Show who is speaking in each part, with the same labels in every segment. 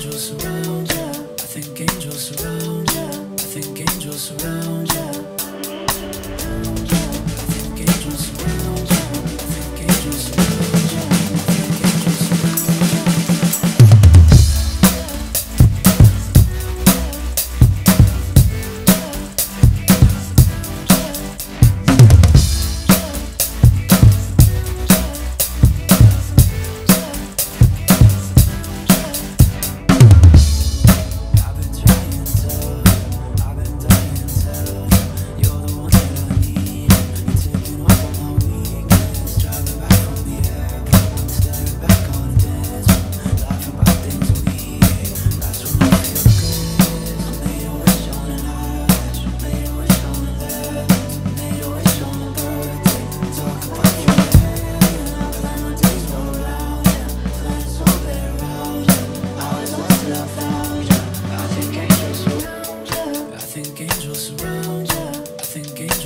Speaker 1: angels surround you. I think angels surround you. I think angels surround ya.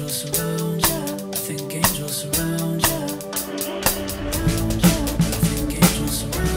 Speaker 1: angels around. I think angels around ya. I think angels around ya.